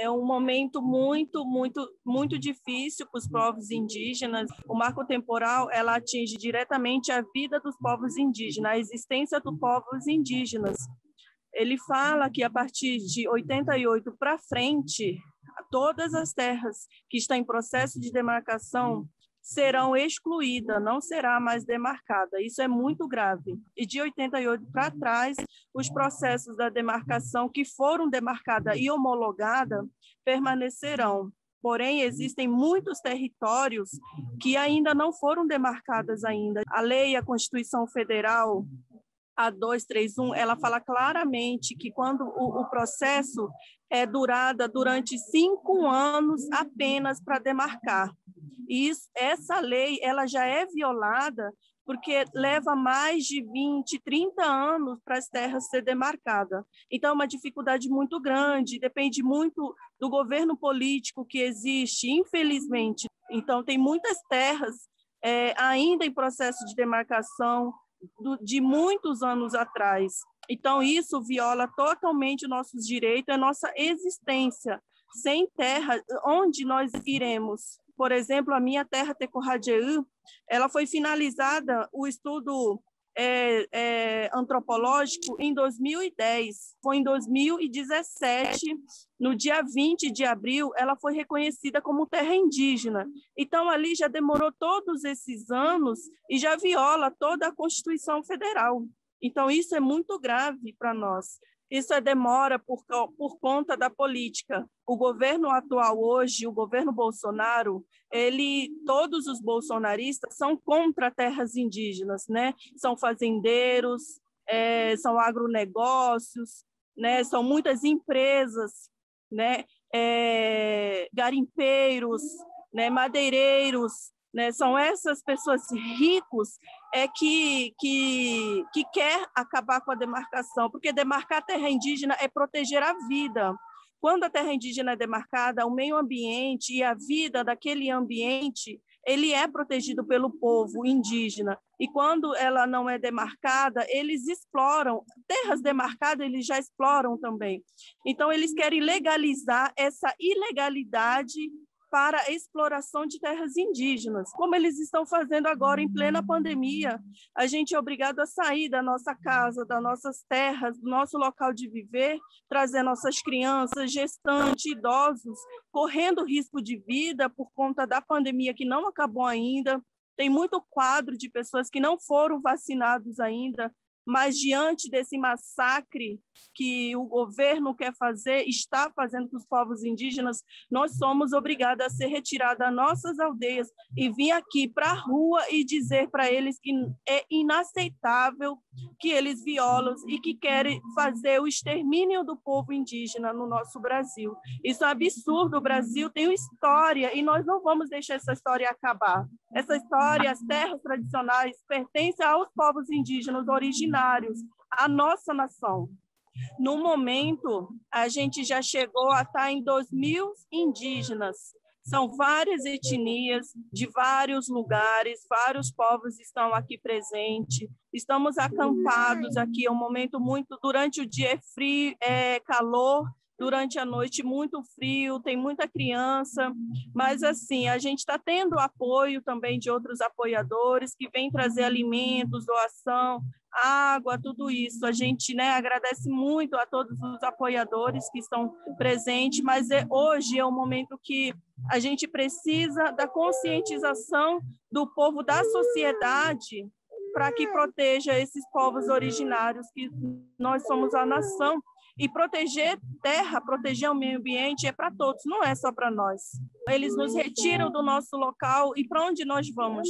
É um momento muito, muito, muito difícil para os povos indígenas. O marco temporal ela atinge diretamente a vida dos povos indígenas, a existência dos povos indígenas. Ele fala que a partir de 88 para frente, todas as terras que estão em processo de demarcação serão excluídas, não será mais demarcada. Isso é muito grave. E de 88 para trás, os processos da demarcação que foram demarcadas e homologadas permanecerão. Porém, existem muitos territórios que ainda não foram demarcados ainda. A lei, a Constituição Federal, a 231, ela fala claramente que quando o, o processo é durada durante cinco anos apenas para demarcar. E isso, essa lei ela já é violada porque leva mais de 20, 30 anos para as terras ser demarcadas. Então, é uma dificuldade muito grande, depende muito do governo político que existe, infelizmente. Então, tem muitas terras é, ainda em processo de demarcação do, de muitos anos atrás. Então, isso viola totalmente nossos direitos, a nossa existência. Sem terra, onde nós iremos? Por exemplo, a minha terra Tecorrajeú, ela foi finalizada o estudo é, é, antropológico em 2010. Foi em 2017, no dia 20 de abril, ela foi reconhecida como terra indígena. Então, ali já demorou todos esses anos e já viola toda a Constituição Federal. Então, isso é muito grave para nós. Isso é demora por, por conta da política. O governo atual hoje, o governo Bolsonaro, ele, todos os bolsonaristas são contra terras indígenas, né? São fazendeiros, é, são agronegócios, né? São muitas empresas, né? É, garimpeiros, né? Madeireiros, né? São essas pessoas ricos é que, que, que quer acabar com a demarcação, porque demarcar terra indígena é proteger a vida. Quando a terra indígena é demarcada, o meio ambiente e a vida daquele ambiente, ele é protegido pelo povo indígena. E quando ela não é demarcada, eles exploram. Terras demarcadas, eles já exploram também. Então, eles querem legalizar essa ilegalidade para a exploração de terras indígenas, como eles estão fazendo agora em plena pandemia. A gente é obrigado a sair da nossa casa, das nossas terras, do nosso local de viver, trazer nossas crianças, gestantes, idosos, correndo risco de vida por conta da pandemia que não acabou ainda. Tem muito quadro de pessoas que não foram vacinados ainda, mas diante desse massacre que o governo quer fazer, está fazendo com os povos indígenas, nós somos obrigados a ser retirados das nossas aldeias e vir aqui para a rua e dizer para eles que é inaceitável que eles violam e que querem fazer o extermínio do povo indígena no nosso Brasil. Isso é absurdo. O Brasil tem uma história e nós não vamos deixar essa história acabar. Essa história, as terras tradicionais, pertencem aos povos indígenas originários, à nossa nação. No momento, a gente já chegou a estar em 2 mil indígenas. São várias etnias de vários lugares, vários povos estão aqui presentes. Estamos acampados aqui, é um momento muito. Durante o dia é frio, é calor, durante a noite muito frio, tem muita criança, mas assim, a gente está tendo apoio também de outros apoiadores que vêm trazer alimentos, doação, água, tudo isso. A gente né, agradece muito a todos os apoiadores que estão presentes, mas é, hoje é o momento que a gente precisa da conscientização do povo, da sociedade, para que proteja esses povos originários, que nós somos a nação e proteger terra, proteger o meio ambiente é para todos, não é só para nós. Eles nos retiram do nosso local e para onde nós vamos?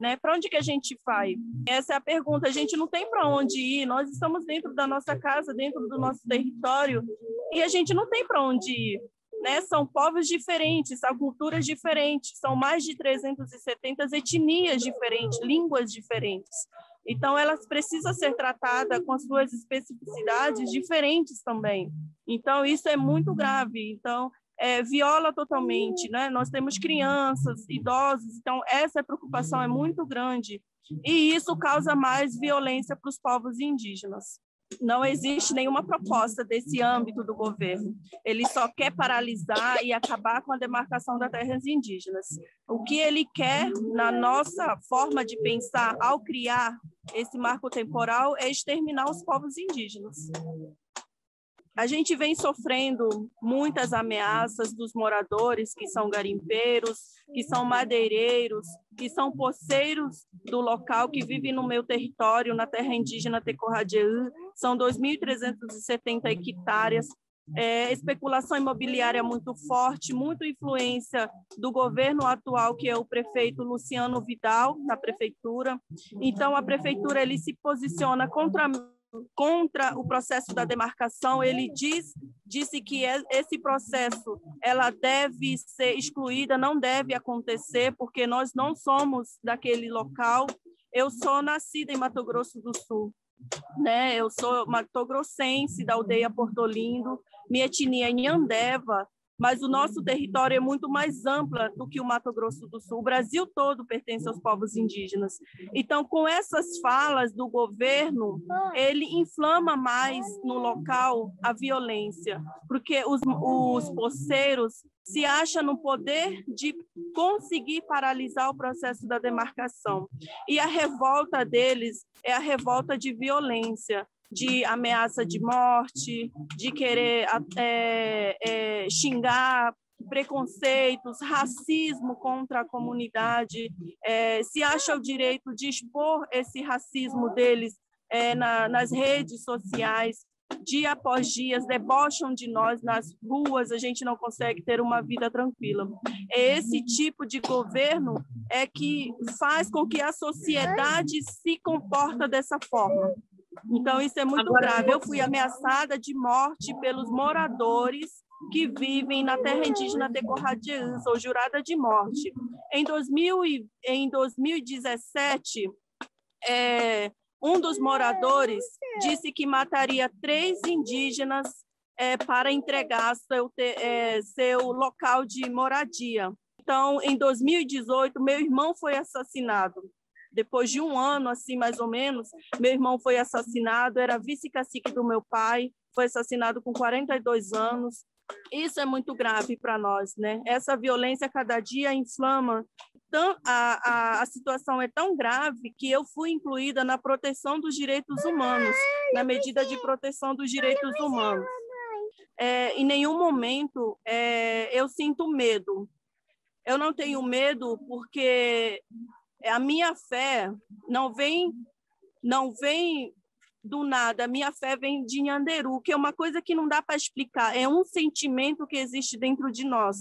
Né? Para onde que a gente vai? Essa é a pergunta. A gente não tem para onde ir. Nós estamos dentro da nossa casa, dentro do nosso território e a gente não tem para onde ir. Né? São povos diferentes, são culturas diferentes, são mais de 370 etnias diferentes, línguas diferentes. Então, elas precisam ser tratadas com as suas especificidades diferentes também. Então, isso é muito grave. Então, é, viola totalmente, né? Nós temos crianças, idosos, então essa preocupação é muito grande. E isso causa mais violência para os povos indígenas. Não existe nenhuma proposta desse âmbito do governo. Ele só quer paralisar e acabar com a demarcação das terras indígenas. O que ele quer, na nossa forma de pensar, ao criar esse marco temporal, é exterminar os povos indígenas. A gente vem sofrendo muitas ameaças dos moradores que são garimpeiros, que são madeireiros, que são poceiros do local que vivem no meu território, na terra indígena Tecorradieú. São 2.370 hectares. É, especulação imobiliária muito forte, muita influência do governo atual, que é o prefeito Luciano Vidal, na prefeitura. Então, a prefeitura ele se posiciona contra contra o processo da demarcação, ele diz, disse que esse processo ela deve ser excluída, não deve acontecer, porque nós não somos daquele local. Eu sou nascida em Mato Grosso do Sul, né? Eu sou matogrossense da aldeia Porto Lindo, minha etnia é Nhandeva, mas o nosso território é muito mais ampla do que o Mato Grosso do Sul. O Brasil todo pertence aos povos indígenas. Então, com essas falas do governo, ele inflama mais no local a violência, porque os, os poceiros se acham no poder de conseguir paralisar o processo da demarcação. E a revolta deles é a revolta de violência de ameaça de morte, de querer é, é, xingar, preconceitos, racismo contra a comunidade, é, se acha o direito de expor esse racismo deles é, na, nas redes sociais, dia após dia, debocham de nós nas ruas, a gente não consegue ter uma vida tranquila. É esse tipo de governo é que faz com que a sociedade se comporta dessa forma. Então, isso é muito Agora, grave. Eu fui ameaçada de morte pelos moradores que vivem na terra indígena Tecorradian, sou jurada de morte. Em, 2000 e, em 2017, é, um dos moradores disse que mataria três indígenas é, para entregar seu, é, seu local de moradia. Então, em 2018, meu irmão foi assassinado depois de um ano, assim, mais ou menos, meu irmão foi assassinado, era vice-cacique do meu pai, foi assassinado com 42 anos. Isso é muito grave para nós, né? Essa violência cada dia inflama. Então, a, a, a situação é tão grave que eu fui incluída na proteção dos direitos humanos, na medida de proteção dos direitos humanos. É, em nenhum momento é, eu sinto medo. Eu não tenho medo porque a minha fé não vem não vem do nada, a minha fé vem de Nhanderu, que é uma coisa que não dá para explicar, é um sentimento que existe dentro de nós.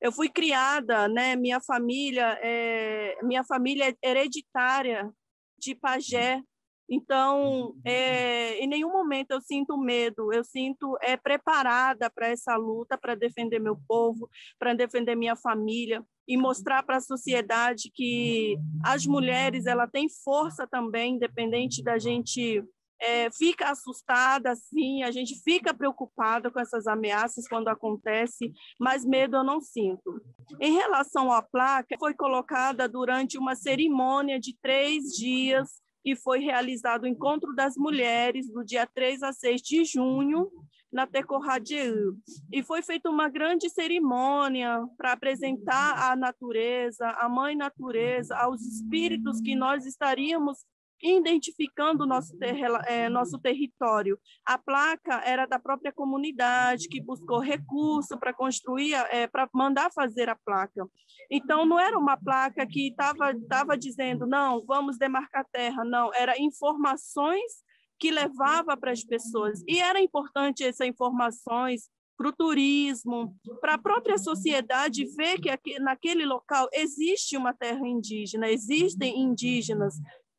Eu fui criada, né, minha família, é, minha família é hereditária de pajé, então, é, em nenhum momento eu sinto medo, eu sinto é preparada para essa luta, para defender meu povo, para defender minha família e mostrar para a sociedade que as mulheres ela tem força também, independente da gente é, fica assustada, sim, a gente fica preocupada com essas ameaças quando acontece, mas medo eu não sinto. Em relação à placa, foi colocada durante uma cerimônia de três dias e foi realizado o Encontro das Mulheres, do dia 3 a 6 de junho, na Tecorradiu. E foi feita uma grande cerimônia para apresentar a natureza, a mãe natureza, aos espíritos que nós estaríamos identificando nosso, ter, é, nosso território. A placa era da própria comunidade, que buscou recurso para construir, é, para mandar fazer a placa. Então, não era uma placa que estava dizendo, não, vamos demarcar terra, não, era informações que levava para as pessoas. E era importante essas informações para o turismo, para a própria sociedade ver que aqui, naquele local existe uma terra indígena, existem indígenas,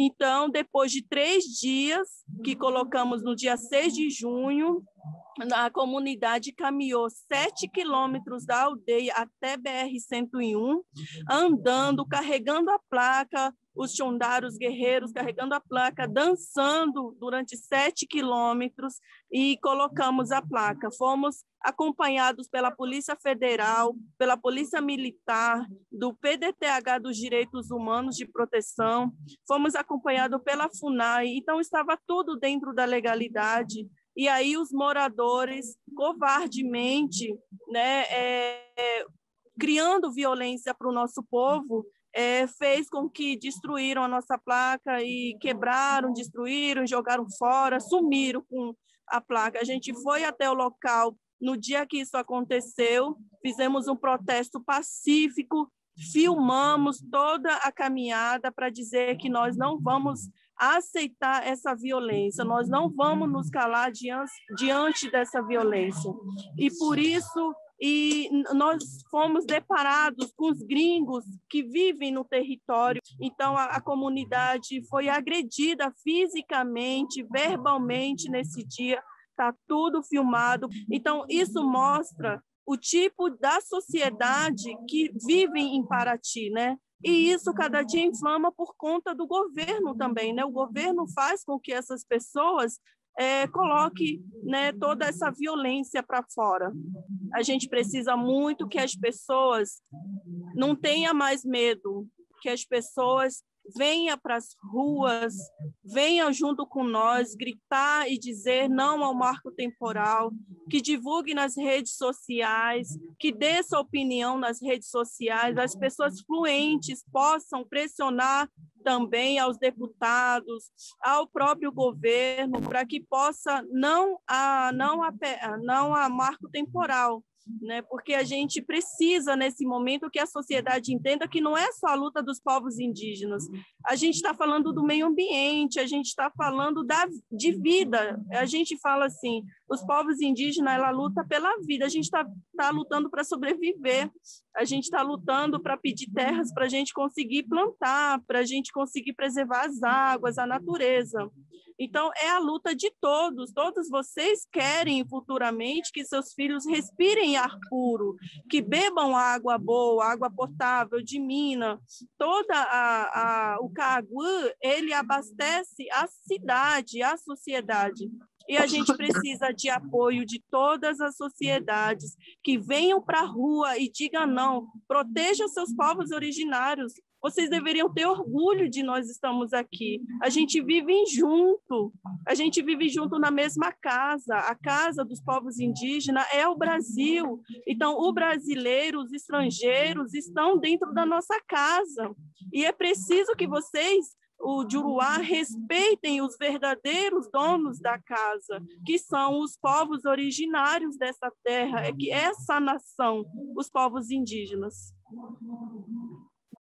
então, depois de três dias, que colocamos no dia 6 de junho, a comunidade caminhou sete quilômetros da aldeia até BR-101, andando, carregando a placa, os chondaros guerreiros carregando a placa, dançando durante sete quilômetros e colocamos a placa. Fomos acompanhados pela Polícia Federal, pela Polícia Militar, do PDTH dos Direitos Humanos de Proteção, fomos acompanhados pela FUNAI, então estava tudo dentro da legalidade e aí os moradores covardemente, né, é, criando violência para o nosso povo, é, fez com que destruíram a nossa placa e quebraram, destruíram, jogaram fora, sumiram com a placa. A gente foi até o local no dia que isso aconteceu, fizemos um protesto pacífico, filmamos toda a caminhada para dizer que nós não vamos aceitar essa violência, nós não vamos nos calar diante, diante dessa violência. E por isso e nós fomos deparados com os gringos que vivem no território. Então, a, a, comunidade foi agredida fisicamente, verbalmente nesse dia. Está tudo filmado. Então, isso mostra o tipo da sociedade que vive em Paraty, né? E isso cada dia inflama por conta do governo também, né? O governo faz com que essas pessoas é, coloque né, toda essa violência para fora. A gente precisa muito que as pessoas não tenham mais medo, que as pessoas venha para as ruas, venha junto com nós gritar e dizer não ao marco temporal, que divulgue nas redes sociais, que dê sua opinião nas redes sociais, as pessoas fluentes possam pressionar também aos deputados, ao próprio governo, para que possa não a não a, não a marco temporal, né? Porque a gente precisa nesse momento que a sociedade entenda que não é só a luta dos povos indígenas. A gente está falando do meio ambiente, a gente está falando da de vida. A gente fala assim, os povos indígenas ela luta pela vida. A gente está tá lutando para sobreviver. A gente está lutando para pedir terras para a gente conseguir plantar, para a gente conseguir preservar as águas, a natureza. Então, é a luta de todos. Todos vocês querem futuramente que seus filhos respirem ar puro, que bebam água boa, água potável de mina. Toda a, a o Caguã, ele abastece a cidade, a sociedade. E a gente precisa de apoio de todas as sociedades que venham para a rua e digam não, proteja seus povos originários, vocês deveriam ter orgulho de nós estamos aqui. A gente vive junto, a gente vive junto na mesma casa. A casa dos povos indígenas é o Brasil. Então, o brasileiro, os estrangeiros estão dentro da nossa casa. E é preciso que vocês o Juruá respeitem os verdadeiros donos da casa, que são os povos originários dessa terra, é que essa nação, os povos indígenas.